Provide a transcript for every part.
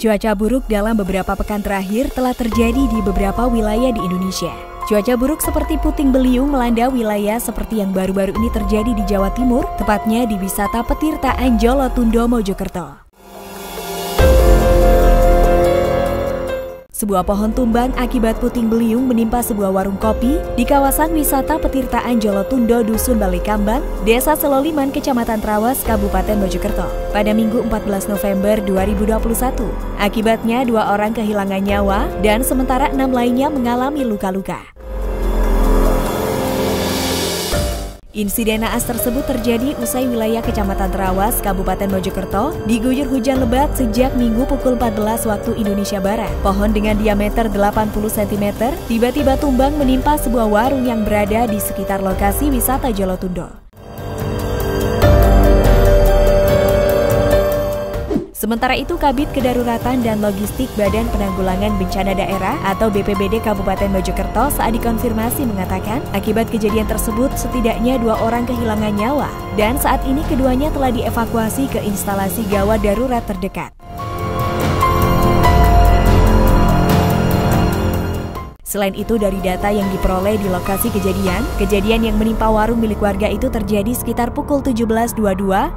Cuaca buruk dalam beberapa pekan terakhir telah terjadi di beberapa wilayah di Indonesia. Cuaca buruk seperti puting beliung melanda wilayah seperti yang baru-baru ini terjadi di Jawa Timur, tepatnya di wisata Petirtaan Jolotundo, Mojokerto. Sebuah pohon tumbang akibat puting beliung menimpa sebuah warung kopi di kawasan wisata Petirtaan Jolotundo, Dusun Balikambang, Desa Seloliman, Kecamatan Trawas, Kabupaten Mojokerto, pada Minggu 14 November 2021. Akibatnya dua orang kehilangan nyawa dan sementara enam lainnya mengalami luka-luka. Insiden naas tersebut terjadi usai wilayah Kecamatan Trawas, Kabupaten Mojokerto, diguyur hujan lebat sejak Minggu pukul 14 waktu Indonesia Barat. Pohon dengan diameter 80 cm tiba-tiba tumbang menimpa sebuah warung yang berada di sekitar lokasi wisata Jolotundo. Sementara itu, Kabit Kedaruratan dan Logistik Badan Penanggulangan Bencana Daerah atau BPBD Kabupaten Mojokerto saat dikonfirmasi mengatakan akibat kejadian tersebut setidaknya dua orang kehilangan nyawa dan saat ini keduanya telah dievakuasi ke instalasi gawat darurat terdekat. Selain itu, dari data yang diperoleh di lokasi kejadian, kejadian yang menimpa warung milik warga itu terjadi sekitar pukul 17.22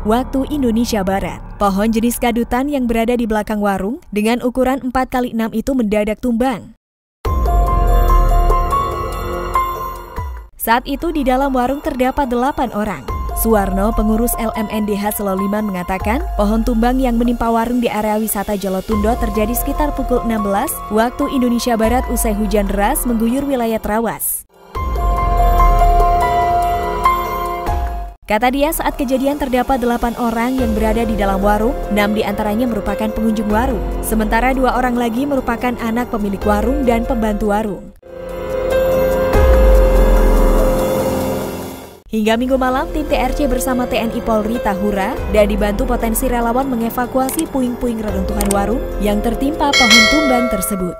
waktu Indonesia Barat. Pohon jenis kadutan yang berada di belakang warung dengan ukuran 4x6 itu mendadak tumbang. Saat itu di dalam warung terdapat delapan orang. Suwarno, pengurus LMNDH Seloliman mengatakan, pohon tumbang yang menimpa warung di area wisata Jolotundo terjadi sekitar pukul 16 waktu Indonesia Barat usai hujan deras mengguyur wilayah Trawas. Kata dia saat kejadian terdapat delapan orang yang berada di dalam warung, enam di antaranya merupakan pengunjung warung, sementara dua orang lagi merupakan anak pemilik warung dan pembantu warung. Hingga minggu malam, tim TRC bersama TNI Polri Tahura dan dibantu potensi relawan mengevakuasi puing-puing reruntuhan warung yang tertimpa pohon tumbang tersebut.